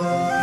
Bye.